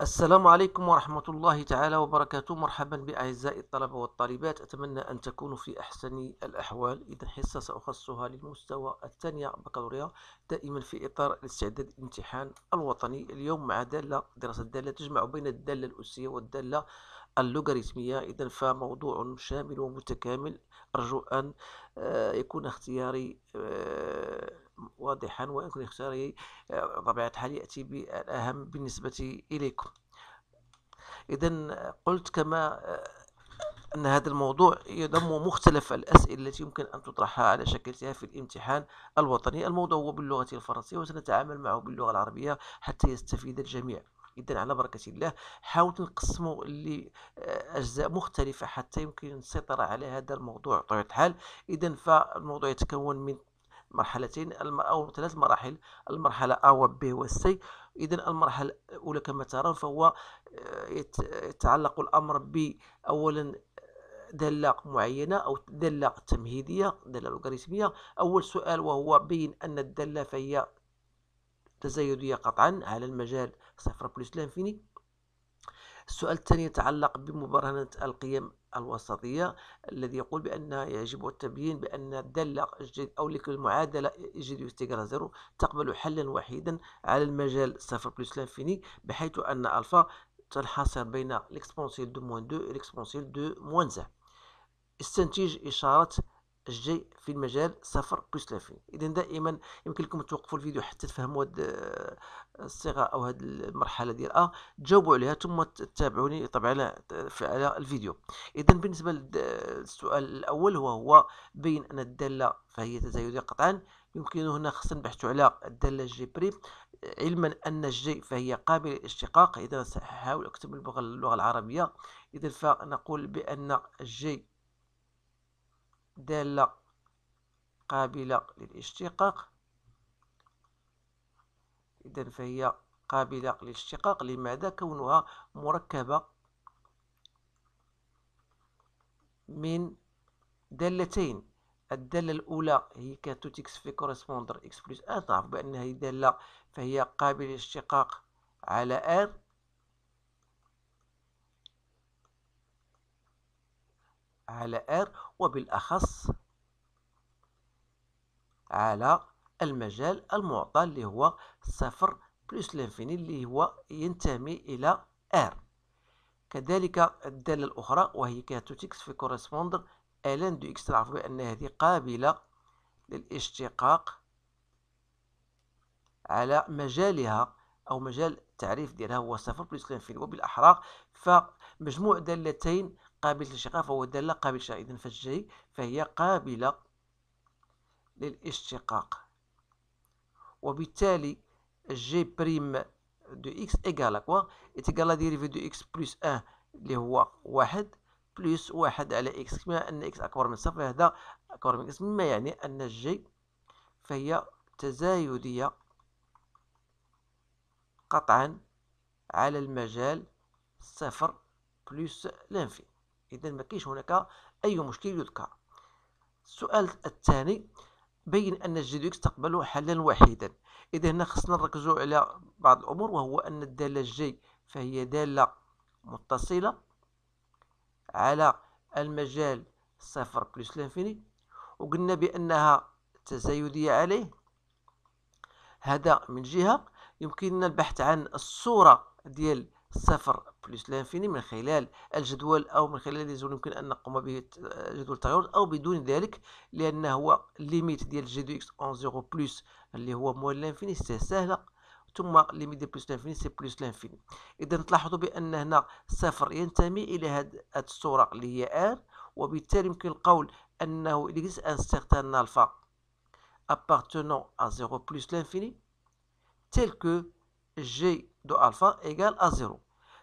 السلام عليكم ورحمة الله تعالى وبركاته. مرحبا بأعزائي الطلبة والطالبات. أتمنى أن تكونوا في أحسن الأحوال. إذا حصة سأخصصها للمستوى الثانية بكالوريا دائما في إطار الاستعداد للامتحان الوطني. اليوم مع دالة دراسة دالة تجمع بين الدالة الأسية والدالة اللوغاريتمية إذا فموضوع شامل ومتكامل. أرجو أن آه، يكون اختياري آه، واضحا ويكون اختياري آه، بطبيعة الحال يأتي بالأهم بالنسبة إليكم. إذا قلت كما أن هذا الموضوع يضم مختلف الأسئلة التي يمكن أن تطرحها على شكلتها في الامتحان الوطني الموضوع هو باللغة الفرنسية وسنتعامل معه باللغة العربية حتى يستفيد الجميع. إذا على بركة الله حاول نقسمه لأجزاء مختلفة حتى يمكن السيطرة على هذا الموضوع. بطبيعة الحال إذا فالموضوع يتكون من مرحلتين أو ثلاث مراحل المرحلة A و B و C إذا المرحلة الأولى كما ترون فهو يتعلق الأمر بأولا دالة معينة أو دالة تمهيدية دالة لوغاريتمية. أول سؤال وهو بين أن الدالة فهي تزايدية قطعا على المجال صفر بلس لانفيني السؤال الثاني يتعلق بمبرهنة القيم الوسطية الذي يقول بأن يجب التبيين بأن الدالة أو لكل المعادلة دو تيغال زيرو تقبل حلا وحيدا على المجال صفر بلس لانفيني بحيث أن ألفا تنحصر بين الاكسبونسيال دو موان دو الاكسبونسيال دو موان زان استنتج إشارة الجي في المجال صفر بلس لافين اذا دائما يمكن لكم توقفوا الفيديو حتى تفهموا هاد الصيغة أو هاد المرحلة ديال ا تجاوبوا عليها ثم تتابعوني طبعا على الفيديو. اذا بالنسبة للسؤال الأول هو هو بين أن الدالة فهي تزايدية قطعا. يمكن هنا خصنا نبحثوا على الدالة جي بريم علما أن الجي فهي قابلة للاشتقاق. اذا سأحاول أكتب اللغة العربية. اذا فنقول بأن الجي دالة قابلة للاشتقاق. إذا فهي قابلة للاشتقاق لماذا كونها مركبة من دالتين؟ الدالة الأولى هي كاتو تكس في كورسبوندر إكس بلس أن تعرف بأنها دالة فهي قابلة للاشتقاق على R على R وبالأخص على المجال المعطى اللي هو صفر بلس لانفيني اللي هو ينتمي إلى R. كذلك الدالة الأخرى وهي كاتوتيكس في كورسبوندر آلان دو إكس. تعرفوا بأن هذه قابلة للاشتقاق على مجالها أو مجال التعريف ديالها هو صفر بلس لانفيني وبالأحرى فمجموع دالتين قابل للاشتقاق فهو دالة قابل للاشتقاق إذن فالجي فهي قابلة للاشتقاق. وبالتالي جي بريم دو إكس إيكال كوا إيكال لا ديريفي دو إكس بلس أن اللي هو واحد بلس واحد على إكس كما أن إكس أكبر من صفر هذا أكبر من إكس مما يعني أن الجي فهي تزايدية قطعا على المجال صفر بلس لانفي إذا ما كاينش هناك أي مشكل يذكر السؤال الثاني بين أن الجي إكس تقبل حلا وحيدا إذا هنا خصنا نركزوا على بعض الأمور وهو أن الدالة جي فهي دالة متصلة على المجال صفر بلس لانفيني وقلنا بأنها تزايدية عليه. هذا من جهة. يمكننا البحث عن الصورة ديال صفر بلس لانفيني من خلال الجدول أو من خلال الجدول يمكن أن نقوم به جدول التغير أو بدون ذلك لأن هو ليميت ديال جي دو إكس أون زيرو بلس اللي هو موال لانفيني سهلة ثم ليميت ديال بلس لانفيني سي بلس لانفيني. إذا تلاحظوا بأن هنا صفر ينتمي إلى هذه الصورة اللي هي ار وبالتالي يمكن القول أنه existe un certain alpha appartenant à 0 plus l'infini tel que g de alpha égale à 0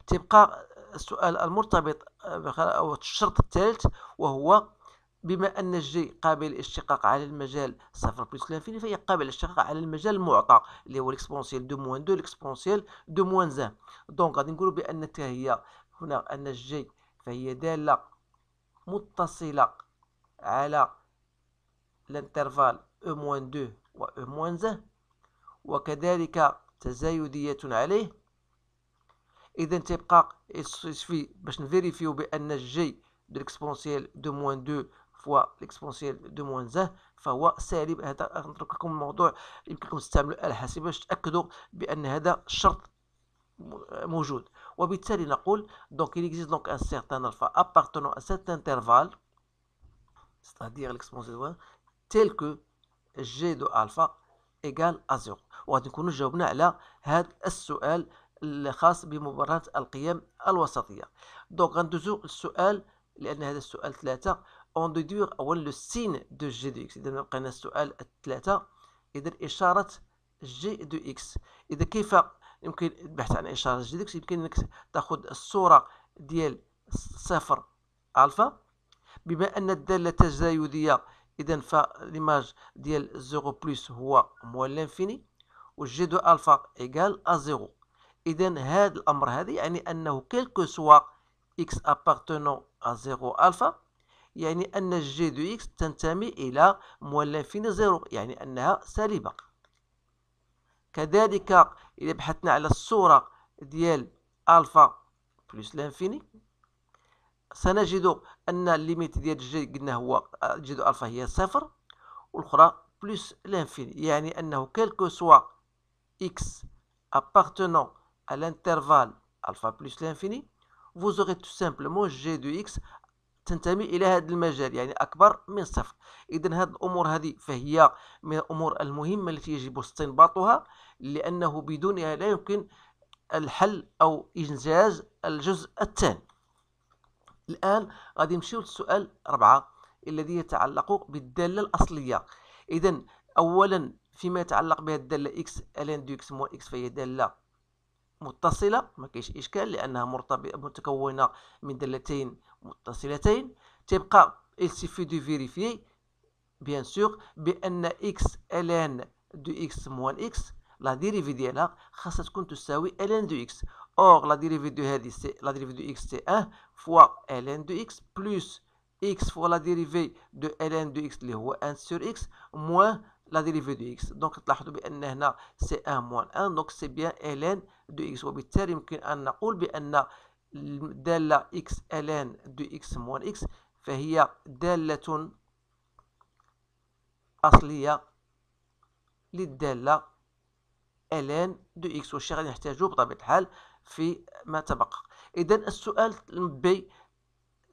تبقى السؤال المرتبط أو الشرط الثالث وهو بما أن الجي قابل للاشتقاق على المجال صفر بلس لانفيني فهي قابل للاشتقاق على المجال المعطى اللي هو الاكسبونسيال دو موان دو الاكسبونسيال دو موان زان دونك غادي نقولوا بأن هي هنا أن الجي فهي دالة متصلة على الانترفال أو موان دو و أو موان زان وكذلك تزايدية عليه إذا تبقى يسفي باش نفيريفيو بأن جي دو ليكسبونسيال دو موان 2 فوا ليكسبونسيال دو موان زه فهو سالب. هذا نترك لكم الموضوع يمكن لكم تستعملوا الاله الحاسبه باش تأكدوا بأن هذا الشرط موجود. وبالتالي نقول donc il existe donc un certain alpha appartenant à cet intervalle c'est-à-dire l'exponentielle tel que g de alpha égale à 0 وغادي نكونوا جاوبنا على هذا السؤال الخاص بمباراة القيم الوسطية. دونك غندوزو السؤال لأن هذا السؤال ثلاثة. اون ديدور أولا لو سين دو جي دو إكس إذا لقينا السؤال الثلاثة إذا إشارة جي دو إكس إذا كيف يمكن البحث عن إشارة جي دو إكس يمكن أنك تأخذ الصورة ديال صفر ألفا. بما أن الدالة التزايدية إذا فليماج ديال زيرو بلس هو موال لانفيني والجي دو ألفا إيكال أ زيرو اذا هذا الأمر هذا يعني أنه كيلكو سوا إكس ابارتونون ا زيرو الفا يعني أن جي دو إكس تنتمي إلى مولفين زيرو يعني أنها سالبة. كذلك إذا بحثنا على الصورة ديال الفا بلس لانفيني سنجد أن الليميت ديال جي قلنا هو جي دو الفا هي صفر والأخرى بلس لانفيني يعني أنه كلكو سوا إكس appartenant à l'intervalle alpha plus l'infini vous aurez tout simplement g de x تنتمي إلى هذا المجال يعني أكبر من صفر. إذا هذه الأمور هذه فهي من الأمور المهمة التي يجب استنباطها لأنه بدونها لا يمكن الحل أو إنجاز الجزء الثاني. الآن غادي نمشيو للسؤال ربعة الذي يتعلق بالدالة الأصلية. إذا أولا فيما يتعلق بها الدالة إكس ألين دو إكس مو إكس فهي دالة متصلة ما كاينش إشكال لأنها مرتبطة متكونة من دالتين متصلتين. تبقى il suffit de vérifier bien sûr بأن إكس ألين دو إكس موان إكس لا ديريفي ديالها خاصها تكون تساوي ألين دو إكس اور لا ديريفي دو هذه سي لا ديريفي دو إكس سي 1 فوا ألين دو إكس بلس إكس فوا لا ديريفي دو ألين دو إكس اللي هو 1 سور إكس موان لا ديريفي دو إكس. دونك تلاحظوا بأن هنا سي 1 موان 1 دونك سي بيان ألين دو إكس. وبالتالي يمكن أن نقول بأن الدالة إكس ألان دو إكس موان إكس فهي دالة أصلية للدالة ألان دو إكس. والشيء غادي نحتاجو بطبيعة الحال في ما تبقى. إذا السؤال بي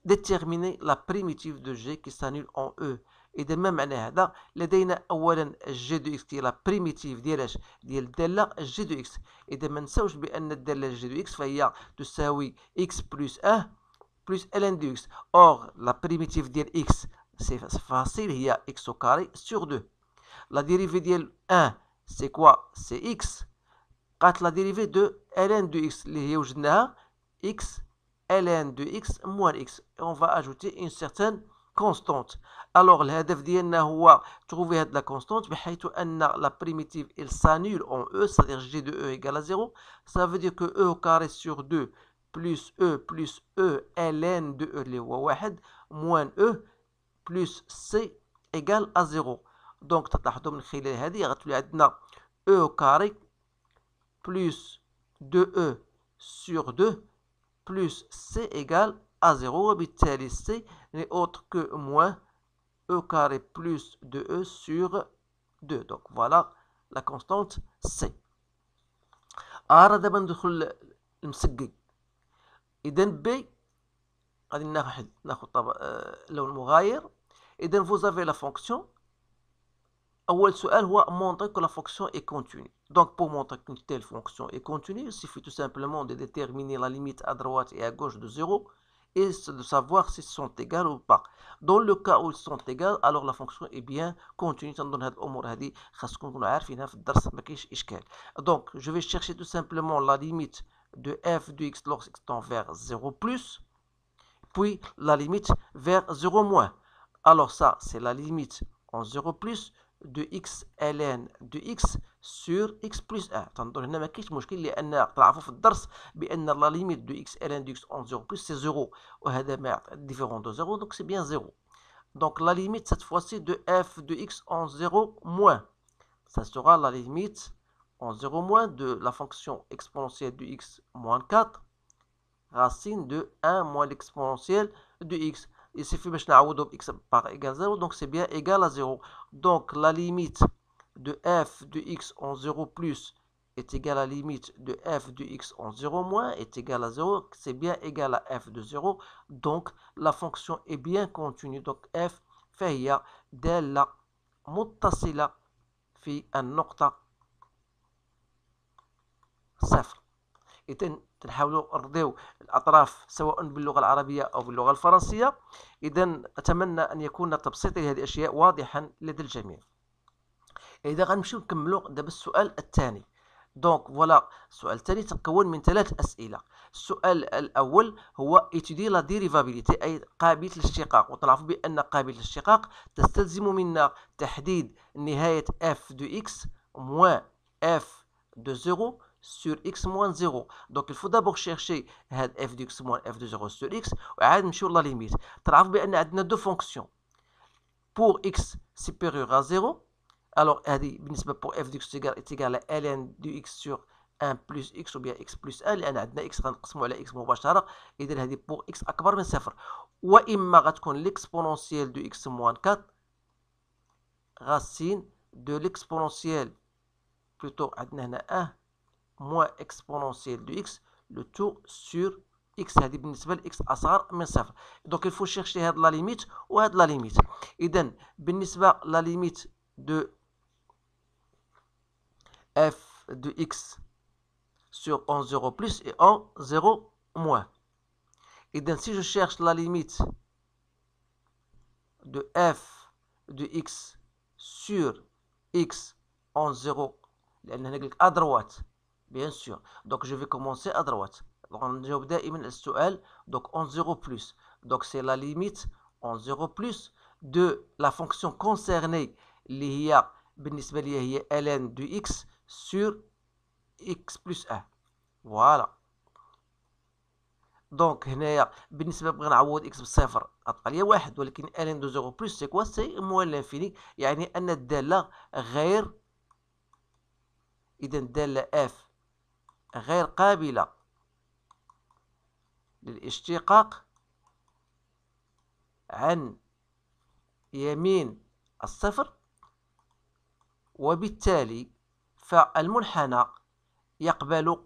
déterminer la primitive de G qui s'annule en E. اذا ما معنى هذا لدينا اولا جي دو اكس هي لا بريميتيف ديال ديال الداله جي دو اكس اذا ما نساوش بان الداله جي دو اكس فهي تساوي اكس بلس ا بلس ال دو اكس اور لا بريميتيف ديال اكس سي فاسيل هي اكس او كاري سور 2 لا ديريفي ديال 1 سي كوا سي اكس قالت لا ديريفي دو ال دو اكس اللي هي وجدناها اكس ln de x moins x et on va ajouter une certaine constante alors الهدف ديالنا هو trouver هاد la constante بحيث ان la primitive elle s'annule en e c'est-à-dire g de e égale à 0 ça veut dire que e au carré sur 2 plus e plus e ln de e اللي هو واحد moins e plus c égale à 0 donc تلاحظوا من خلال هذه غتولي عندنا e au carré plus 2e sur 2 plus c égale à 0 وبالتالي c n'est autre que moins e carré plus 2e sur 2 donc voilà la constante c ارى دابا ندخل المسقق اذا ب غادي ناخذ ناخذ طبعا لون مغاير اذا vous avez la fonction أول سؤال هو montrer que la fonction est continue. Donc pour montrer qu'une telle fonction est continue, il suffit tout simplement de déterminer la limite à droite et à gauche de 0 et de savoir s'ils sont égales ou pas. Dans le cas où ils sont égales, alors la fonction est bien continue. Donc je vais chercher tout simplement la limite de f de x lorsqu'il tend vers 0 plus, puis la limite vers 0 moins. Alors ça, c'est la limite en 0 plus de x ln de x sur x plus 1 تنظر هنا ما كاينش مشكل لان تعرفوا في الدرس بان لا ليميت دو x ln de x en 0 plus c'est 0 وهذا ما différent de 0 donc c'est bien 0 donc la limite cette fois-ci de f de x en 0 moins ça sera la limite en 0 moins de la fonction exponentielle de x moins 4 racine de 1 moins l'exponentielle de x. Il suffit de x par égal 0, donc c'est bien égal à 0. Donc la limite de f de x en 0 plus est égal à la limite de f de x en 0 moins est égal à 0, c'est bien égal à f de 0. Donc la fonction est bien continue. Donc f فهي دالة متصلة في النقطة صفر إذا كنحاولوا نرضيو الأطراف سواء باللغة العربية أو باللغة الفرنسية. إذا اتمنى أن يكون تبسيطي هذه الأشياء واضحا لدى الجميع. إذا غنمشيو نكملوا دابا السؤال الثاني. دونك فوالا السؤال الثاني تتكون من ثلاث أسئلة. السؤال الأول هو ايتيدي لا ديريفابيليتي أي قابله الاشتقاق وتعرفوا بأن قابله الاشتقاق تستلزم منا تحديد نهاية اف دو إكس موان اف دو زيرو sur x moins 0 donc il faut d'abord هاد f de x moins f de 0 sur x وعاد نمشيو لا ليميت. تعرفوا بأن عندنا دو فونكسيون pour x supérieur à 0 alors هذه بالنسبة pour f de x à ln de x sur 1 plus x ou bien x plus 1 لأن عندنا x غنقسمو على x مباشرة. اذا هذه بور x أكبر من صفر. وإما غتكون ليكسبونونسيال دو x موان 4 غاسين دو ليكسبونونسيال بلوتو عندنا هنا 1 موان اكسبونونسيال دو x لو تو سور x هذه بالنسبه ل x اصغر من صفر دونك الفو شيرشي هاد لا ليميت وهاد لا ليميت اذا بالنسبه لا ليميت دو f de x sur en 0 plus et en 0 moins. Et donc si je cherche la limite de f de x sur x en 0, à droite, bien sûr. Donc je vais commencer à droite. Donc en 0 plus. Donc c'est la limite en 0 plus de la fonction concernée, ln de x sur x plus 1 فوالا دونك هنايا بالنسبه بغينا نعوض اكس بصفر غتبقى ليا واحد ولكن الين دو زيرو بلس سي كوا سي موال لانفيني يعني ان الداله غير اذا الداله اف غير قابلة للاشتقاق عن يمين الصفر وبالتالي فالمنحنى يقبل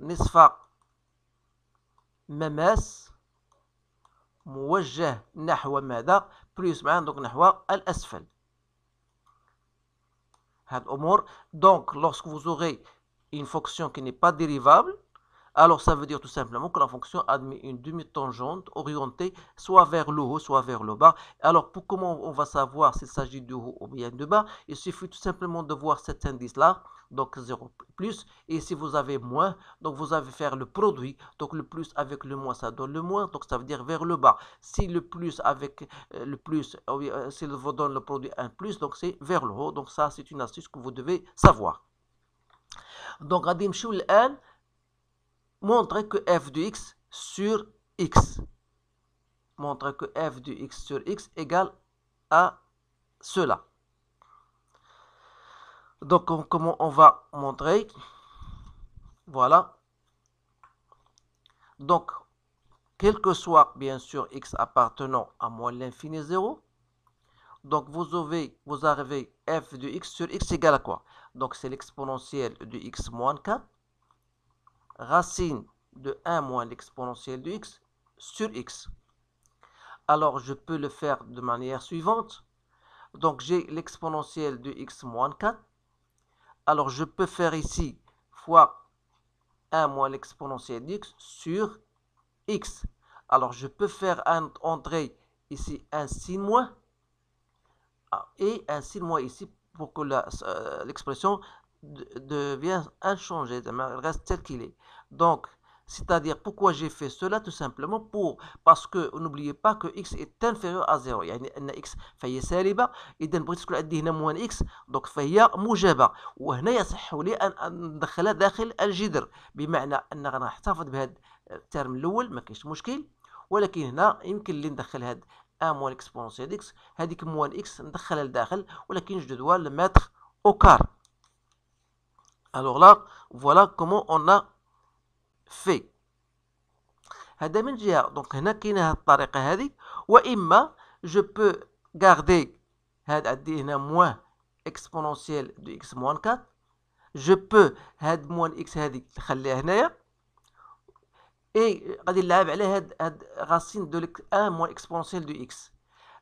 نصف مماس موجه نحو ماذا؟ معنا دونك نحو الأسفل. Donc, lorsque vous aurez une fonction qui n'est pas dérivable, alors ça veut dire tout simplement que la fonction admet une demi-tangente orientée soit vers le haut, soit vers le bas. Alors pour comment on va savoir s'il s'agit du haut ou bien du bas Il suffit tout simplement de voir cet indice-là, donc 0 plus. Et si vous avez moins, donc vous allez faire le produit. Donc le plus avec le moins, ça donne le moins. Donc ça veut dire vers le bas. Si le plus avec euh, le plus, euh, euh, s'il vous donne le produit 1 plus, donc c'est vers le haut. Donc ça, c'est une astuce que vous devez savoir. Donc, on va montrer que f de x sur x. Montrer que f de x sur x égale à cela. Donc, comment on va montrer? Voilà. Donc, quel que soit bien sûr x appartenant à moins l'infini 0, donc vous avez, vous arrivez f de x sur x égale à quoi? Donc c'est l'exponentielle de x moins 4 racine de 1 moins l'exponentielle de x sur x. Alors, je peux le faire de manière suivante. Donc, j'ai l'exponentielle de x moins 4. Alors, je peux faire ici fois 1 moins l'exponentielle de x sur x. Alors, je peux faire entrer ici un signe moins ah, et un signe moins ici pour que euh, l'expression devient inchangé, reste tel qu'il est. Donc, c'est-à-dire pourquoi j'ai fait cela? Tout simplement pour parce que n'oubliez pas que x est inférieur à 0 يعني ان x فهي سالبه اذا بغيت تكون عندي هنا موان x دونك فهي موجبه وهنا يصح لي ان ندخلها داخل الجذر بمعنى ان غنحتفظ بهذا الترم الأول ما كاينش مشكل ولكن هنا يمكن لي ندخل هذا ان موان اكسبونسيال إكس هذيك موان إكس ندخلها لداخل ولكن جدول متر أو كار Alors là, voilà comment on a في هذا من جهة. دونك هنا كاينة هاد الطريقة هذه. وإما جو بو غاردي هاد عندي هنا موان اكسبونونسيال دو إكس موان 4 جو بو هاد موان إكس هذه نخليها هنايا. اي غادي نلعب على هاد هاد غاسين دو لك ان موان اكسبونسيال دو إكس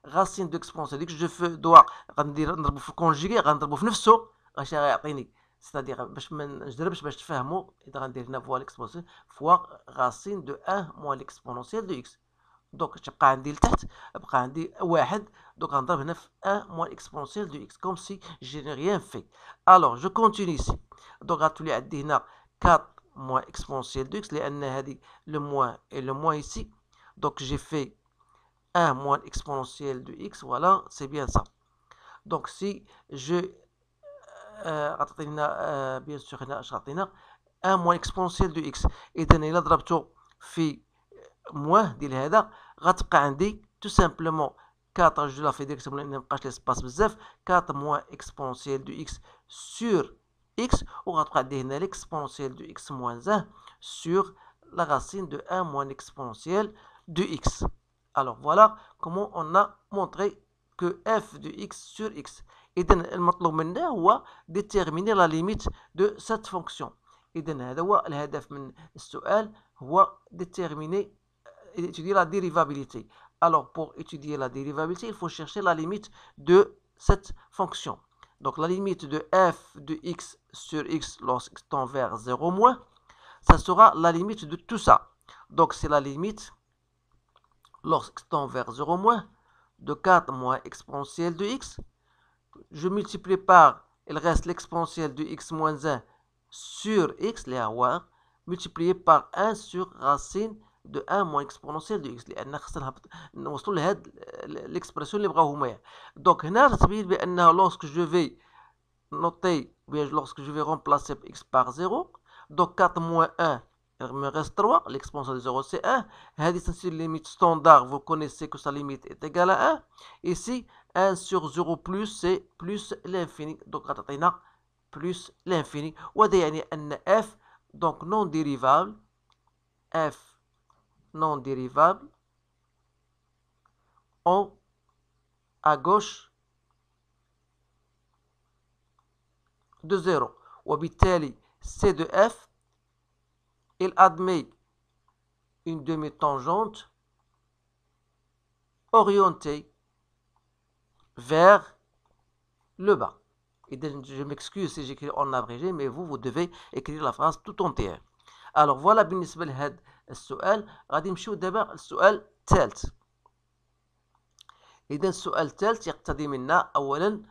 غاسين دو اكسبونسيال إكس جو فو دوا غندير نضربو في الكونجيغي غنضربو في نفسه. غاشي غيعطيني ستادير باش ما نجربش باش تفهموا اذا غندير هنا فوا ليكسبونسيال فوا غاسين دو ان موان ليكسبونسيال دو اكس دونك تبقى عندي لتحت بقى عندي واحد دونك غنضرب هنا في ان موان اكسبونسيال دو اكس كوم سي جي ني ريان في الوغ جو كونتيني سي دونك غتولي عندي هنا 4 moins exponentielle de x, les le moins et le moins ici. Donc j'ai fait 1 moins exponentielle de x, voilà, c'est bien ça. Donc si je euh, euh, bien sûr 1 moins exponentielle de x اذا الا ضربته في moins ديال هذا غتبقى عندي tout simplement 4 je la fais directement ما بقاش l'espace بزاف 4 moins exponentielle de x sur x غتبقى عندي هنا l'exponentielle de x moins 1 sur la racine de 1 moins l'exponentielle de x. Alors voilà comment on a montré que f de x sur x. إذا المطلوب منا هو déterminer la limite de cette fonction. إذا هذا هو الهدف من السؤال هو déterminer étudier la dérivabilité. Alors pour étudier la dérivabilité, il faut chercher la limite de cette fonction. Donc la limite de f de x sur x lorsqu'il tend vers 0 moins, ça sera la limite de tout ça. Donc c'est la limite lorsqu'il tend vers 0 moins de 4 moins exponentielle de x. Je multiplie par, il reste l'exponentielle de x moins 1 sur x, les avoir, multiplié par 1 sur racine de 1 moins exponentielle de x لان خصنا نوصلوا لهاد l'expression اللي بغاو هما دونك هنا تبين بانه lorsque je vais noter bien lorsque je vais remplacer x par 0 donc 4 moins 1 il me reste 3 l'exponentielle de 0 c'est 1 هذه c'est une limite standard vous connaissez que sa limite est égale à 1 ici 1 sur 0 plus c'est plus l'infini donc غتعطينا plus l'infini وهذا يعني ان f donc non dérivable f non dérivable en à gauche de 0 وبالتالي C de F il admet une demi-tangente orientée vers le bas. Et je m'excuse si j'écris en abrégé, mais vous, vous devez écrire la phrase tout entière. Alors voilà بالنسبة لهذا السؤال غادي نمشيو دابا للسؤال الثالث اذا السؤال الثالث يقتضي منا اولا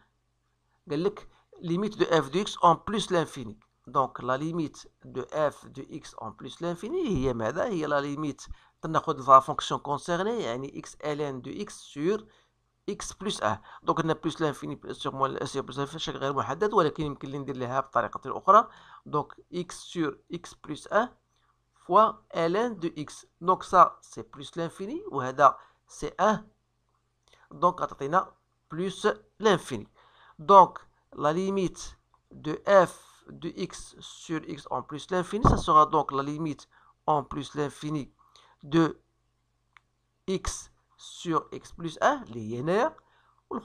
قال لك limite de f de x en plus l'infini دونك لا ليميت دو اف دو اكس اون بلس لانفيني هي ماذا هي لا ليميت تناخذ لا فونكسيون كونسيرني يعني اكس الان دو اكس سور اكس بلس ا دونك عندنا بلس لانفيني سور موان اس بلس لانفيني شكل غير محدد ولكن يمكن لي ندير لها بطريقه اخرى دونك اكس سور اكس بلس ا fois ln de x. Donc ça, c'est plus l'infini, ou c'est 1. Donc, a plus l'infini. Donc, la limite de f de x sur x en plus l'infini, ça sera donc la limite en plus l'infini de x sur x plus 1, linéaire. Ou le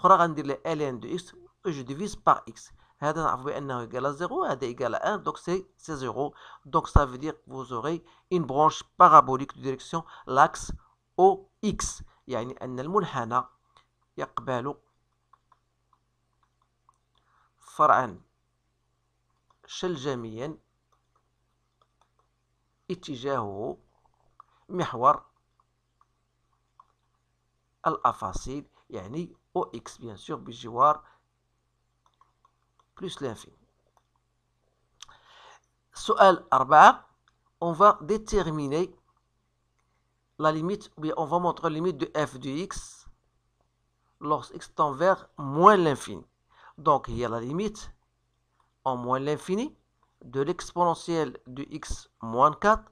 ln de x, que je divise par x. هذا نعرف بأنه égal à 0 هذا égal à 1 donc c'est 0 donc ça veut dire que vous aurez une branche parabolique de direction l'axe OX يعني أن المنحنى يقبل فرعا شلجميا اتجاهه محور الأفاصيل يعني OX bien sûr بجوار plus l'infini. Soal 4, on va déterminer la limite, ou bien on va montrer la limite de f de x lorsque x tend vers moins l'infini. Donc, il y a la limite en moins l'infini de l'exponentielle de x moins 4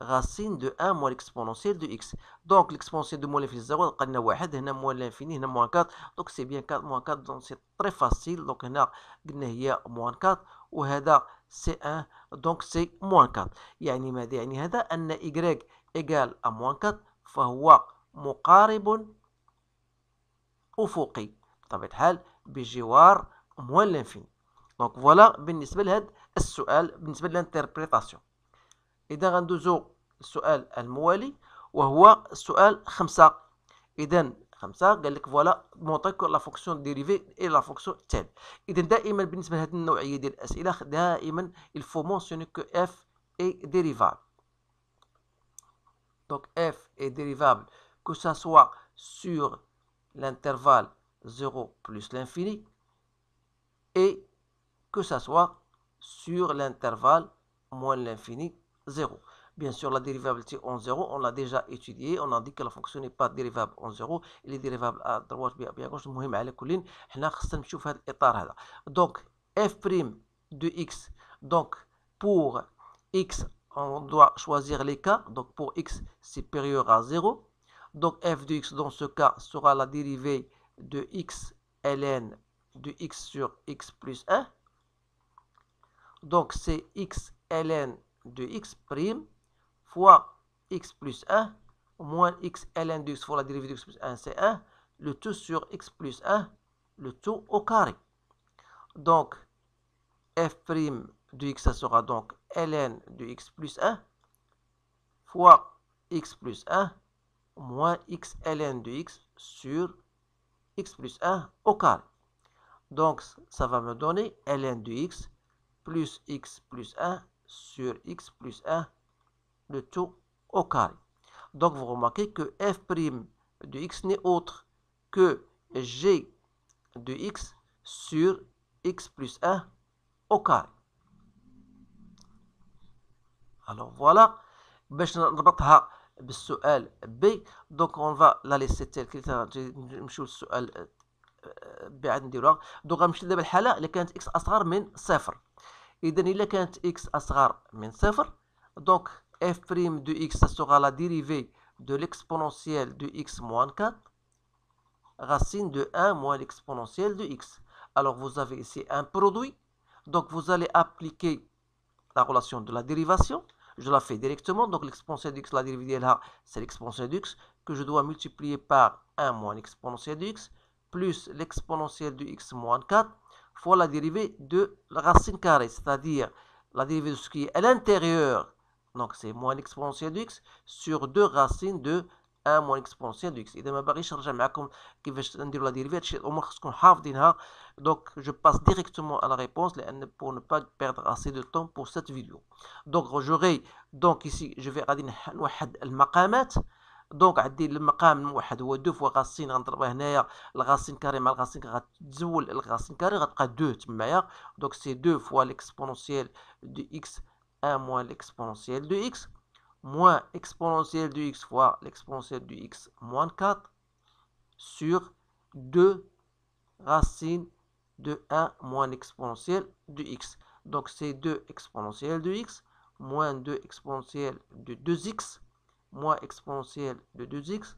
racine de 1 moins l'exponentielle de x. Donc l'exponentielle de moins l'infini 0, on a 1, moins l'infini, moins 4. Donc c'est bien 4 moins 4, donc c'est très facile. Donc on a moins 4. Ou c'est 1 donc c'est moins 4 يعني ماذا يعني هذا أن y à moins 4 فهو مقارب أفقي بطبيعة الحال بجوار موان لانفيني دونك فوالا بالنسبة لهذا السؤال بالنسبة للانتربريتاسيون إذا غندوزو السؤال الموالي وهو السؤال خمسة إذا خمسة قال لك فوالا مونطي كو لا فونكسيون ديريفي اي لا فونكسيون تال اذا دائما بالنسبه لهذه النوعيه ديال الاسئله دائما الفو مونسيوني كو اف اي ديريفابل دونك اف اي ديريفابل كو سا سوا سور l'intervalle 0 plus l'infini et que ça soit sur l'intervalle moins l'infini 0. Bien sûr, la dérivabilité en 0, on l'a déjà étudié. On a dit que la fonction n'est pas dérivable en 0. Il est dérivable à droite et à gauche. المهم على كل حنا خصنا نمشيو في هذا الاطار هذا. Donc f' de x. Donc pour x, on doit choisir les cas. Donc pour x supérieur à 0. Donc f de x dans ce cas sera la dérivée de x ln de x sur x plus 1. Donc c'est x ln de x prime fois x plus 1 moins x ln de x fois la dérivée de x plus 1 c'est 1. Le tout sur x plus 1, le tout au carré. Donc f' de x ça sera donc ln de x plus 1 fois x plus 1 moins x ln de x sur x plus 1 au carré. Donc, ça va me donner ln de x plus x plus 1 sur x plus 1, le tout au carré. Donc, vous remarquez que f' de x n'est autre que g de x sur x plus 1 au carré. Alors voilà, بالسؤال B donc on va la laisser telle qu'elle نمشيو للسؤال بعد نديروها دونك غنمشي دابا الحاله اللي كانت اكس اصغر من صفر اذا الا كانت اكس اصغر من صفر دونك f prime de x ça sera la dérivée de l'exponentielle de x moins 4 racine de 1 moins l'exponentielle de x alors vous avez ici un produit donc vous allez appliquer la relation de la dérivation je la fais directement. Donc l'exponentielle de x, la dérivée là, c'est l'exponentielle de x que je dois multiplier par 1 moins l'exponentielle de x plus l'exponentielle de x moins 4 fois la dérivée de la racine carrée, c'est-à-dire la dérivée de ce qui est à l'intérieur. Donc c'est moins l'exponentielle de x sur 2 racines de 1 moins exponentielle de x اذا ما باغيش نرجع معكم كيفاش نديروا لا ديريفي هادشي الامور خصكم حافظينها donc je passe directement à la réponse pour ne pas perdre assez de temps pour cette vidéo donc j'aurai donc ici je vais غادي نوحد المقامات دونك عندي المقام الموحد هو 2 فوا غاسين غنضربها هنايا الغاسين كاري مع الغاسين غتزول الغاسين كاري غتبقى 2 تمايا دونك سي 2 فوا ليكسبونونسيال دو اكس 1 موان ليكسبونونسيال دو اكس moins exponentielle de x fois l'exponentielle de x moins 4 sur 2 racines de 1 moins l'exponentielle de x. Donc c'est 2 exponentielle de x moins 2 exponentielle de 2x moins exponentielle de 2x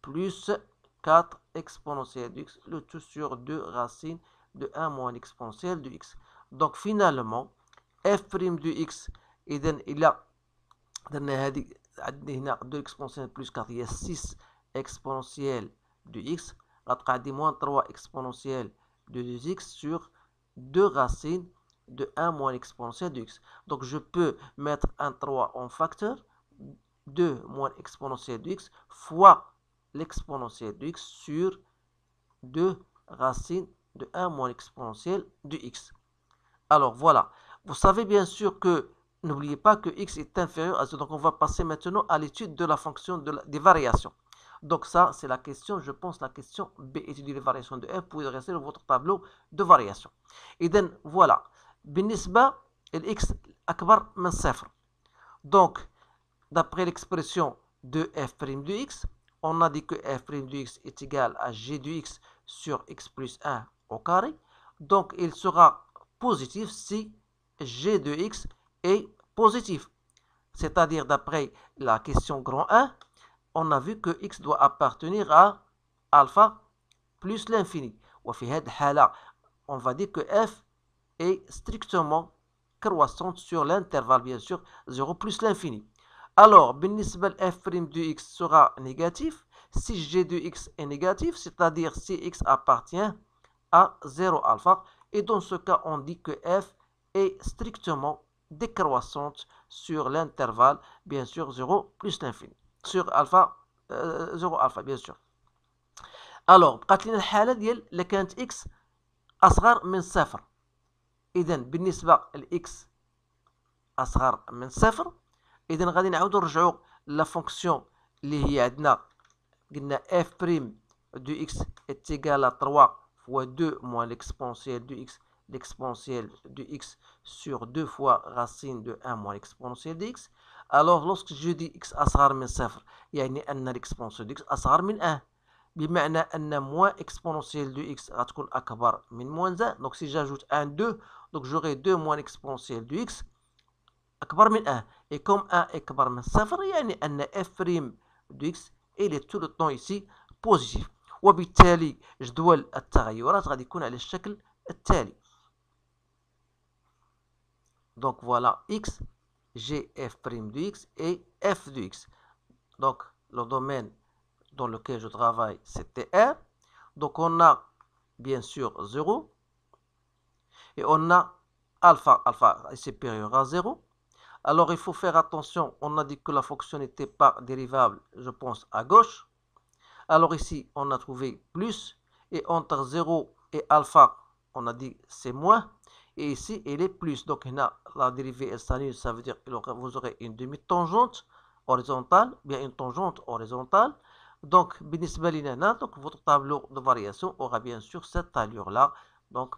plus 4 exponentielle de x, le tout sur 2 racines de 1 moins l'exponentielle de x. Donc finalement, f' de x, il a درنا هذه عندي هنا دو اكسبونسيال بلس 4 هي 6 اكسبونسيال دو اكس غتبقى عندي موان 3 اكسبونسيال دو 2 اكس سور 2 racines de 1 moins l'exponentielle de x. Donc je peux mettre un 3 en facteur, 2 moins l'exponentielle de x fois l'exponentielle de x sur 2 racines de 1 moins l'exponentielle de x. Alors voilà, vous savez bien sûr que N'oubliez pas que x est inférieur à 0. Donc, on va passer maintenant à l'étude de la fonction de des variations. Donc, ça, c'est la question, je pense, la question B, étudier les variations de f. Vous pouvez rester dans votre tableau de variation. Et donc, voilà. بالنسبة x أكبر من صفر. Donc, d'après l'expression de f' de x, on a dit que f' de x est égal à g de x sur x plus 1 au carré. Donc, il sera positif si g de x est positif. C'est-à-dire, d'après la question grand 1, on a vu que x doit appartenir à alpha plus l'infini. On va dire que f est strictement décroissante sur l'intervalle, bien sûr, 0 plus l'infini. Alors, بالنسبة f' de x sera négatif si g de x est négatif, c'est-à-dire si x appartient à 0 alpha. Et dans ce cas, on dit que f est strictement décroissante sur l'intervalle, bien sûr, 0 plus l'infini. Sur alpha, 0 euh, alpha, bien sûr. Alors, قالت لنا الحالة ديال اللي كانت x أصغر من صفر. إذا بالنسبة لإكس أصغر من صفر إذا غادي نعاودو نرجعو لا فونكسيون اللي هي عندنا قلنا de x est égal à 3 fois 2 moins l'exponentielle de x l'exponentielle de x sur 2 fois racine de 1 moins l'exponentielle de x alors lorsque je dis x أصغر من صفر يعني أن l'exponentielle de x أصغر من 1 بمعنى أن moins exponentielle de x غتكون أكبر من moins 1 donc si j'ajoute 1 2 donc j'aurai 2 moins l'exponentielle de x أكبر من 1 et comme 1 أكبر من صفر يعني أن f prime de x il est tout le temps ici positif وبالتالي جدول التغيرات غادي يكون على الشكل التالي donc voilà x g f' de x et f de x donc le domaine dans lequel je travaille c'était R donc on a bien sûr 0 et on a alpha alpha est supérieur à 0 alors, il faut faire attention. On a dit que la fonction n'était pas dérivable, je pense, à gauche. Alors ici, on a trouvé plus. Et entre 0 et alpha, on a dit c'est moins. Et ici, il est plus. Donc, la dérivée est saline, ça veut dire que vous aurez une demi-tangente horizontale, bien une tangente horizontale. Donc, donc votre tableau de variation aura bien sûr cette allure-là. Donc,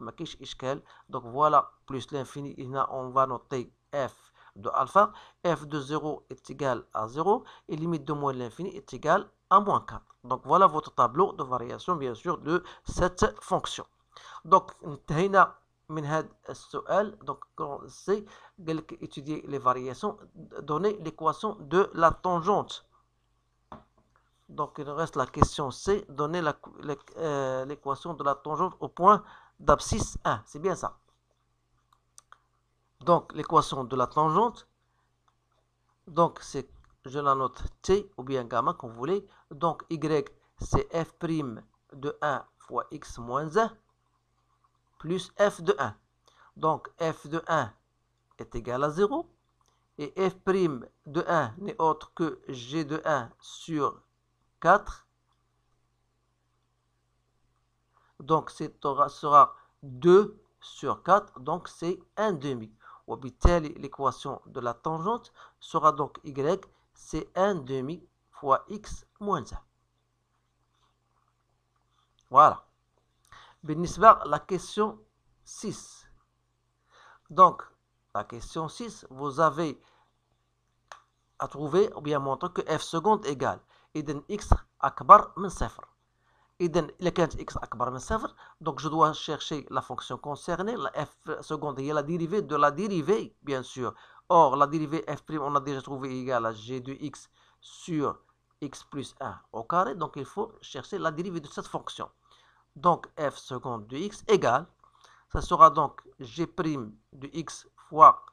donc voilà, plus l'infini, on va noter f de alpha, f de 0 est égal à 0 et limite de moins l'infini est égal à moins 4. Donc voilà votre tableau de variation bien sûr de cette fonction. Donc انتهينا من هذا السؤال donc c'est étudier les variations donner l'équation de la tangente. Donc il reste la question C, donner euh, l'équation de la tangente au point d'abscisse 1. C'est bien ça. donc, l'équation de la tangente, donc c'est, je la note t ou bien gamma, comme vous voulez. Donc, y, c'est f' de 1 fois x moins 1 plus f de 1. Donc, f de 1 est égal à 0. Et f' de 1 n'est autre que g de 1 sur 4. Donc, c'est sera 2 sur 4. Donc, c'est 1 demi l'équation de la tangente sera donc y, c'est 1 demi fois x moins 1. Voilà. la question 6. Donc, la question 6, vous avez à trouver ou bien montrer que f seconde égale x akbar min 0. إذا إلا كانت x أكبر من صفر donc je dois chercher la fonction concernée la f seconde est la dérivée de la dérivée bien sûr or la dérivée f' on a déjà trouvé égale à g de x sur x plus 1 au carré donc il faut chercher la dérivée de cette fonction donc f seconde de x égale ça sera donc g' de x fois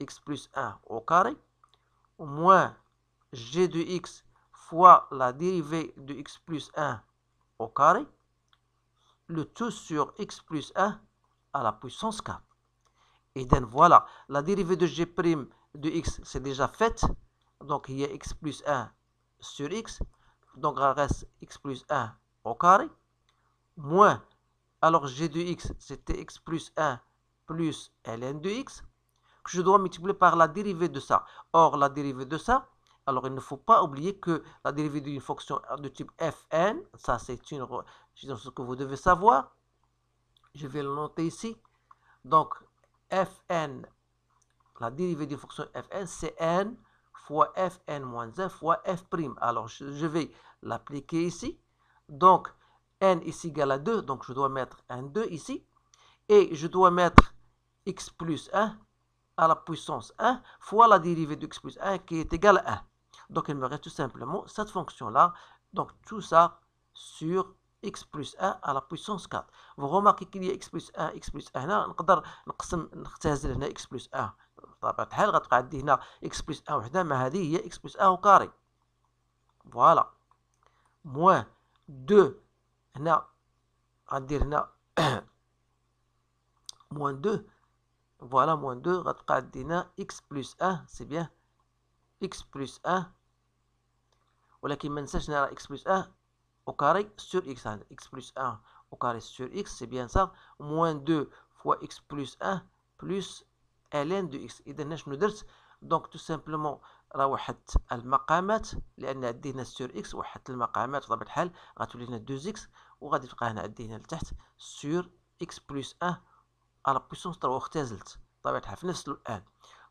x plus 1 au carré moins g de x fois la dérivée de x plus 1 au carré, le tout sur x plus 1 à la puissance 4. Et donc voilà, la dérivée de g' de x, c'est déjà faite. Donc il y a x plus 1 sur x. Donc il reste x plus 1 au carré. Moins, alors g de x, c'était x plus 1 plus ln de x. Que je dois multiplier par la dérivée de ça. Or, la dérivée de ça, alors, il ne faut pas oublier que la dérivée d'une fonction de type fn, ça c'est une ce que vous devez savoir. Je vais le noter ici. Donc, fn, la dérivée d'une fonction fn, c'est n fois fn moins 1 fois f'. Alors, je, vais l'appliquer ici. Donc, n est égal à 2, donc je dois mettre un 2 ici. Et je dois mettre x plus 1 à la puissance 1 fois la dérivée de x plus 1 qui est égale à 1. Donc, il me reste tout simplement cette fonction-là. Donc, tout ça sur x plus 1 à la puissance 4 vous remarquez qu'il y a x plus 1 x plus 1 هنا نقدر نقسم نختزل هنا x plus 1 بطبيعة الحال غتبقى عندي هنا x plus 1 وحده ما هذه هي x plus 1 au carré فوالا موان 2 هنا غندير هنا موان 2 فوالا موان 2 غتبقى عندنا x plus 1 سي بيان x plus 1 ولكن ما ننساش نرى x plus 1 au carré sur x x plus 1 au carré sur x c'est bien ça. Moins 2 fois x plus 1 plus ln de x. إذا شنو درت دونك تو سامبلومون راه وحدت المقامات لأن عندي هنا سور إكس وحدت المقامات بطبيعة الحال. غتولي لنا 2 إكس وغادي تبقى هنا عندي هنا لتحت سور إكس بلس 1 على بويسونس 3 واختزلت بطبيعة الحال في نفس الآن.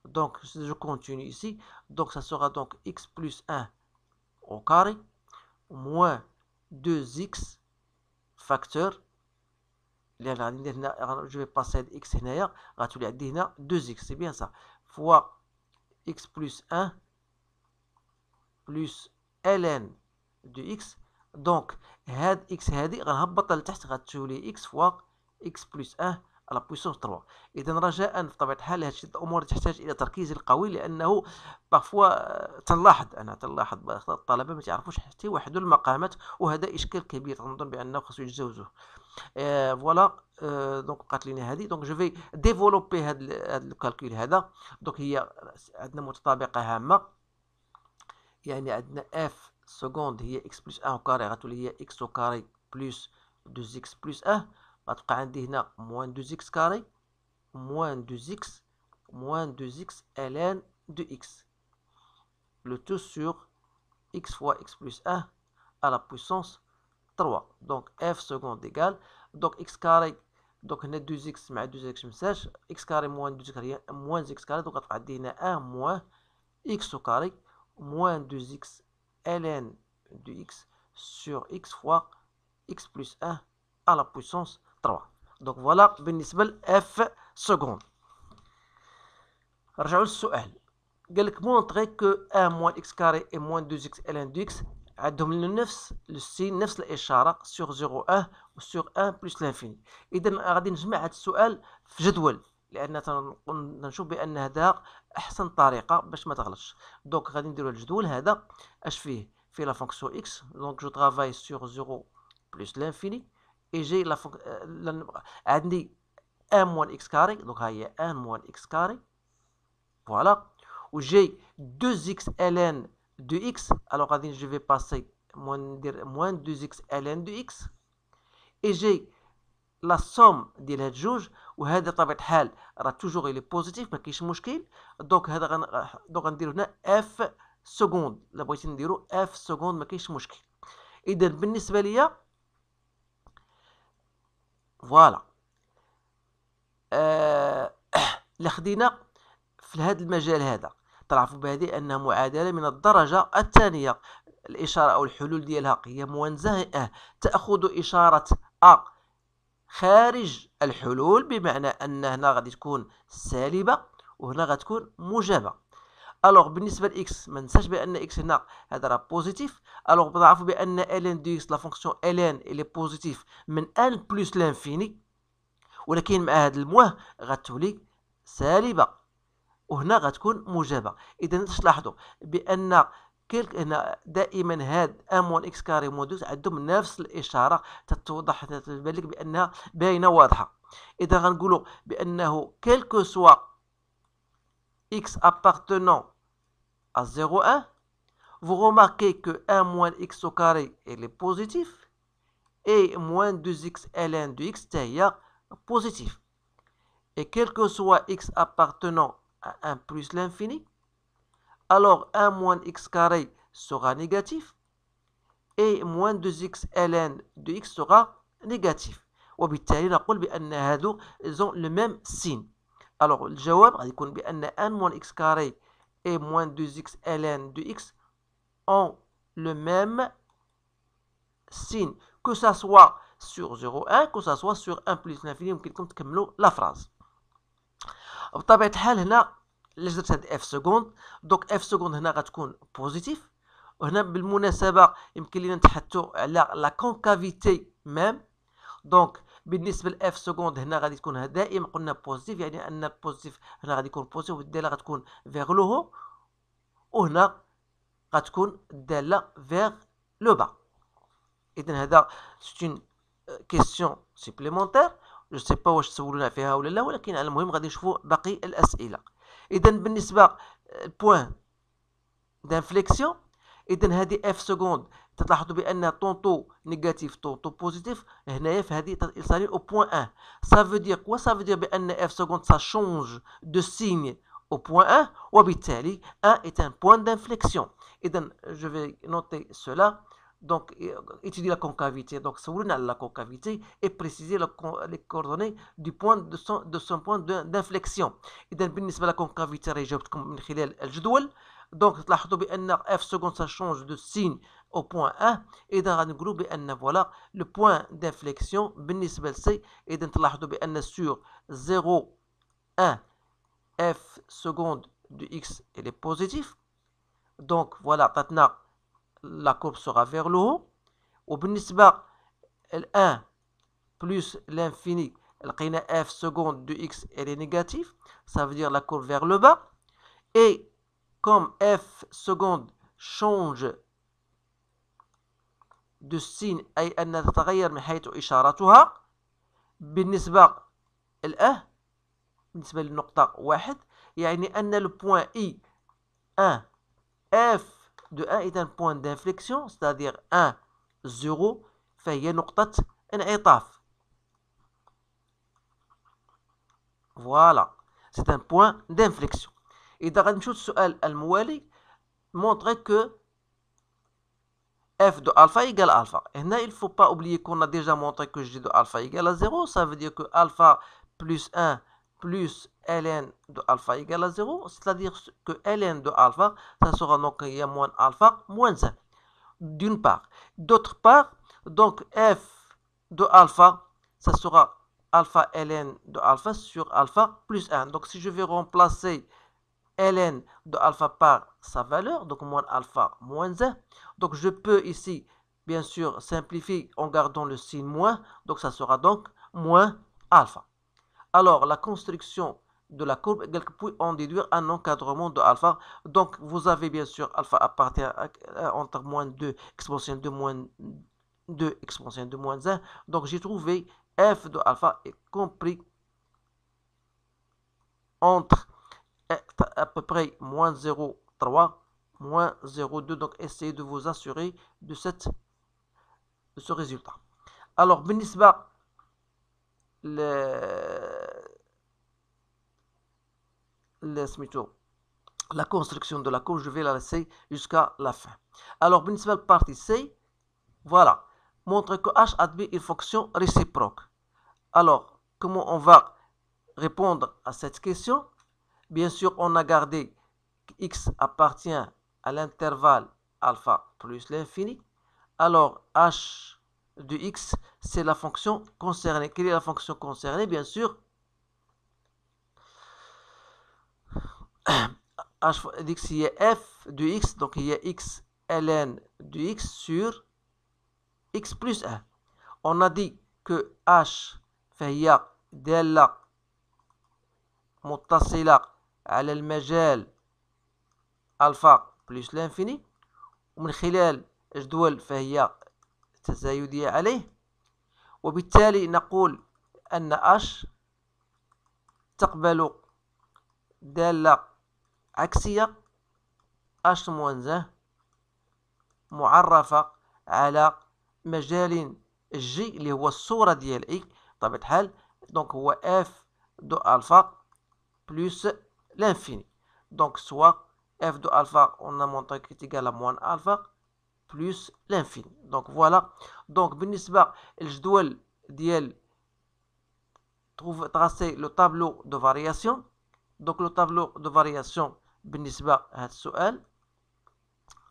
دونك جو كونتيني ايسي دونك سا سوغا دونك إكس بلس 1 au carré moins 2x فاكتور اللي غادي ندير هنا جو في باسي هاد اكس هنايا غتولي عندي هنا 2x سي بيان سا فوا x بلس 1 بلس ln دو x دونك هاد x هادي غنهبطها لتحت غتولي x فوا x بلس 1 على بويسونس 3 اذا رجاء بطبيعة الحال هذه الأمور تحتاج إلى تركيز قوي لأنه بارفوا تنلاحظ أنا تنلاحظ الطلبة ما تعرفوش حتى واحد المقامات وهذا إشكال كبير تنظن بأنه خصو يتجاوزوه آه فوالا آه دونك بقات لنا هذه. دونك جو في ديفلوبي هذا الكالكول هذا. دونك هي عندنا متطابقة هامة. يعني عندنا اف سكوند هي إكس بلس 1 كاري غتولي هي إكس كاري بلس 2 إكس بلس 1 غتبقى عندي هنا موان دو زيكس كاري موان دو زيكس موان دو زيكس الان دو اكس لو تو سور x fois x plus 1 à la puissance 3 donc f seconde égale donc x carré donc هنا 2x مع 2x ممساش x carré moins 2x هي moins x carré donc غتبقى عندي هنا 1 moins x au carré moins 2x ln de x sur x fois x plus 1 à la puissance 3 دونك فوالا بالنسبة لاف سكوند رجعوا للسؤال. قال لك مونطري كو 1 موان إكس كاري اي موان 2 إكس ال ان دو إكس عندهم نفس السين نفس الإشارة سور 0 1 و سور 1 بلس لانفيني اذا غادي نجمع هذا السؤال في جدول لأن تنشوف بأن هذا أحسن طريقة باش ما تغلطش. دونك غادي نديرو الجدول هذا. أش فيه؟ فيه لا فونكسيون إكس دونك جو ترافاي سور 0 بلس لانفيني يجي لا فونك... لن... عندي أم 1 إكس كاري دونك ها هي أم 1 إكس كاري فوالا. وجي 2 إكس إل إن دو إكس ألو غادي جو في باسي موان ندير موان 2 إكس إل إن دو إكس. إي جي لا سوم ديال هاد جوج وهذا طبيعة الحال راه توجور لي بوزيتيف ما كاينش مشكل. دونك هذا غن... دونك غندير هنا اف سكوند لا بغيتي نديرو اف سكوند ما كاينش مشكل. اذا بالنسبة ليا فوالا. آه خدينا في هذا المجال هذا. تعرفوا بهذه أنها معادلة من الدرجة الثانية. الإشارة أو الحلول ديالها هي موانزه تأخذ إشارة أ. خارج الحلول بمعنى أن هنا غادي تكون سالبة وهنا غتكون موجبة. الوغ بالنسبة لاكس ما ننساش بأن إكس هنا هذا راه بوزيتيف الوغ تعرفوا بأن الان دي إكس لا فونكسيون الان الي بوزيتيف من ان بلس لانفيني ولكن مع هذا المواه غتولي سالبة. وهنا غتكون موجبة. إذا تلاحظوا بأن كيلك هنا دائما هاد ام 1 إكس كاري مودوس عندهم نفس الإشارة تتوضح تبان لك بأنها باينة واضحة. إذا غنقولوا بأنه كيلكو سوا x appartenant à 0,1, vous remarquez que 1 moins x au carré est positif et moins 2x ln de x est positif. Et quel que soit x appartenant à 1 plus l'infini, alors 1 moins x carré sera négatif et moins 2x ln de x sera négatif. وبالتالي نقول بأن هادو ils ont le même signe. Alors, le jawab غادي يكون بأن n moins x carré et moins 2x ln de x ont le même signe que ça soit sur 0,1 que ça soit sur 1 plus l'infini يمكنكم تكملوا لا فراز بطبيعة الحال هنا علاش درت هاد اف سكوند دوك اف سكوند هنا غتكون بوزيتيف وهنا بالمناسبة يمكن لنا نتحدثوا على لا كونكافيتي même دونك بالنسبة لاف سكوند هنا غادي تكون دائما قلنا بوزيتيف يعني أن البوزيتيف هنا غادي يكون بوزيتيف والدالة غتكون فيغ لو هو وهنا غتكون الداله فيغ لو با اذا هذا سيت كيستيون سيبليمونتير جو سي با واش تسولونا فيها ولا لا ولكن على المهم غادي نشوفوا باقي الأسئلة. اذا بالنسبة البوان دانفليكسيون اذا هذه اف سكوند تلاحظوا بان طونطو نيجاتيف طونطو بوزيتيف هنايا في هذه تصلي او بوان 1 سا فو دير كوا سا فو دير بان اف سكوند سا شونج دو سيغن au point 1 وبالتالي 1 est un point d'inflexion اذا je vais noter cela donc étudier la concavité donc سولنا على la concavité et préciser les coordonnées du point de son, de son point d'inflexion اذا بالنسبه للكونكافيتي راه جاوبتكم من خلال الجدول دونك تلاحظوا بان اف سكوند سا شونج دو سين au point 1 اذا غنقولوا بان فوالا لو بوين دانفليكسيون بالنسبه لسي اذا تلاحظوا بان سور 0 1 f seconde de x elle est positive donc voilà maintenant la courbe sera vers le haut وبالنسبة ل 1 plus l'infini لقينا f seconde de x elle est négative ça veut dire la courbe vers le bas et comme f seconde change de signe أي أن تتغير من حيث إشارتها. بالنسبة ل 1 بالنسبة للنقطة واحد يعني أن لو بوان إي 1 اف دو 1 إذا بوان دانفليكسيون ستادير 1 0 فهي نقطة انعطاف. فوالا سي ان بوان دانفليكسيون إذا غادي نمشيو للسؤال الموالي مونطري كو f de alpha égale alpha. Et là, il ne faut pas oublier qu'on a déjà montré que g de alpha égale à 0. Ça veut dire que alpha plus 1 plus ln de alpha égale à 0, c'est-à-dire que ln de alpha, ça sera donc y a moins alpha moins 1, d'une part. D'autre part, donc f de alpha, ça sera alpha ln de alpha sur alpha plus 1. Donc si je vais remplacer ln de alpha par sa valeur, donc moins alpha moins 1, donc je peux ici, bien sûr, simplifier en gardant le signe moins, donc ça sera donc moins alpha. Alors, la construction de la courbe, puis en déduire un encadrement de alpha. Donc, vous avez bien sûr alpha appartient à, entre moins 2 exponentielle de moins 2 exponentielle de moins 1. Donc, j'ai trouvé f de alpha est compris entre est à peu près moins 0,3, moins 0,2. Donc, essayez de vous assurer de, cette, de ce résultat. Alors, Benisba, le, smito, la construction de la courbe, je vais la laisser jusqu'à la fin. Alors, Benisba, partie C, voilà, montre que H admet une fonction réciproque. Alors, comment on va répondre à cette question? Bien sûr, on a gardé que x appartient à l'intervalle alpha plus l'infini. Alors, h de x, c'est la fonction concernée. Quelle est la fonction concernée Bien sûr, h d'x, il y a f de x, donc il y a x ln de x sur x plus 1. On a dit que h فهي دالة متصلة على المجال alpha plus l'infini ومن خلال جدول فهي تزايدية عليه. وبالتالي نقول أن h تقبل دالة عكسية h موان معرفة على مجال جي اللي هو الصورة ديال اي بطبيعة الحال دونك هو اف دو ألفا بلس لانفيني دونك سوا اف دو الفا اون a montré que est égal à moins alpha plus l'infini donc voilà donc بالنسبة الجدول ديال trouve tracer le tableau de variation donc le tableau de variation بالنسبة لهذا السؤال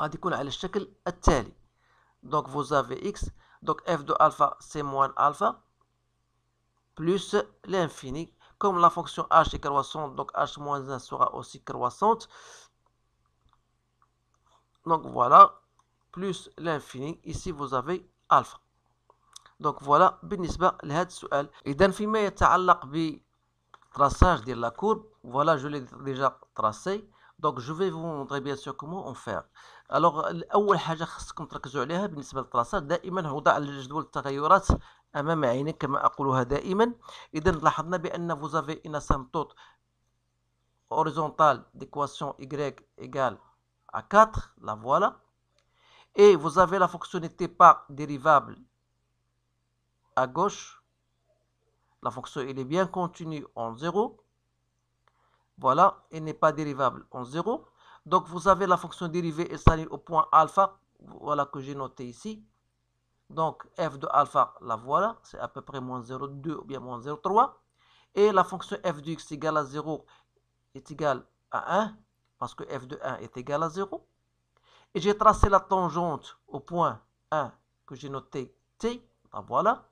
غادي يكون على الشكل التالي donc vous avez x donc f de alpha c'est moins alpha plus l'infini comme la fonction h est croissante donc h moins 1 sera aussi croissante donc voilà plus l'infini. Ici, vous avez alpha. دونك فوالا بالنسبه لهذا السؤال اذا فيما يتعلق ب traçage de la courbe voilà je l'ai déjà tracé donc je vais vous montrer bien sûr comment on fait alors اول حاجه خصكم تركزوا عليها بالنسبه للتراصات دائما وضع جدول التغيرات امام عينيك كما اقولها دائما اذا لاحظنا بان vous avez une asymptote horizontale d'équation y égale à 4 la voilà et vous avez la fonctionnalité par dérivable à gauche. La fonction elle est bien continue en 0. Voilà, elle n'est pas dérivable en 0. Donc vous avez la fonction dérivée et s'aligne au point alpha. Voilà que j'ai noté ici. Donc f de alpha, la voilà, c'est à peu près moins 0,2 ou bien moins 0,3. Et la fonction f de x égale à 0 est égale à 1, parce que f de 1 est égal à 0. Et j'ai tracé la tangente au point 1 que j'ai noté t. La voilà.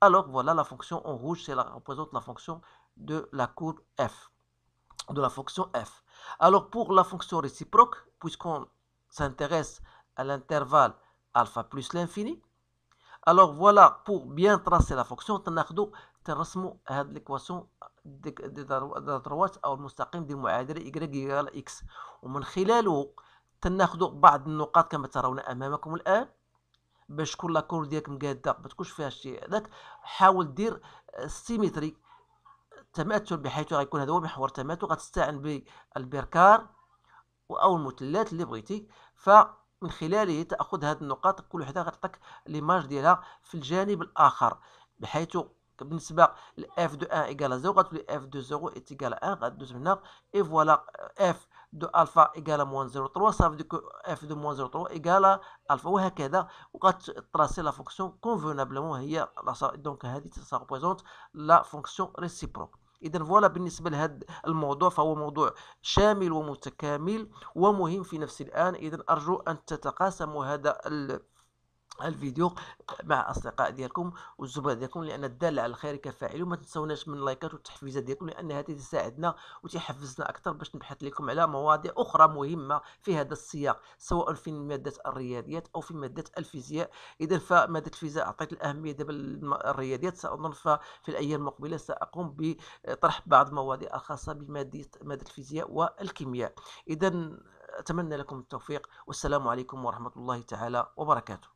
Alors voilà la fonction en rouge, c'est la représente la fonction de la courbe f, de la fonction f. Alors pour la fonction réciproque, puisqu'on s'intéresse à l'intervalle alpha plus l'infini, alors voilà pour bien tracer la fonction. تناخدو تنرسموا هذه l'équation ذروات أو المستقيم ديال المعادله y égale x. ومن خلاله تناخدو بعض النقاط كما ترون امامكم الان باش تكون لاكور ديالك مقاده ما تكونش فيها شي هذاك حاول دير سيمتري تماثل بحيث غيكون هذا هو محور التماثل غتستعن بالبركار أو المثلث اللي بغيتي من خلاله تأخذ هذه النقاط كل وحدة غتعطيك ليماج ديالها في الجانب الآخر بحيث بالنسبة ل اف دو ان ايكال زيرو غتولي اف دو زيرو ايكال أن غدوز هنا إي فوالا اف دو ألفا ايكال موان 0 3 صافي ديك اف دو موان 0 3 ايكال ألفا وهكذا. وغتراسي لا فونكسيون كونفونابلمون هي دونك هذه تسابوزونت لا فونكسيون ريسيبروك اذا فوالا بالنسبة لهذا الموضوع فهو موضوع شامل ومتكامل ومهم في نفس الآن. اذا أرجو أن تتقاسموا هذا الفيديو مع أصدقاء ديالكم والزملاء ديالكم لأن الدال على الخير كفاعل وما تنسوناش من اللايكات والتحفيزات ديالكم لأن هذه تساعدنا وتحفزنا أكثر باش نبحث لكم على مواضيع أخرى مهمة في هذا السياق سواء في ماده الرياضيات أو في ماده الفيزياء. اذا فمادة الفيزياء أعطيت الأهمية دابا الرياضيات سأظن في الأيام المقبلة سأقوم بطرح بعض المواضيع الخاصة بمادة مادة الفيزياء والكيمياء. اذا أتمنى لكم التوفيق والسلام عليكم ورحمة الله تعالى وبركاته.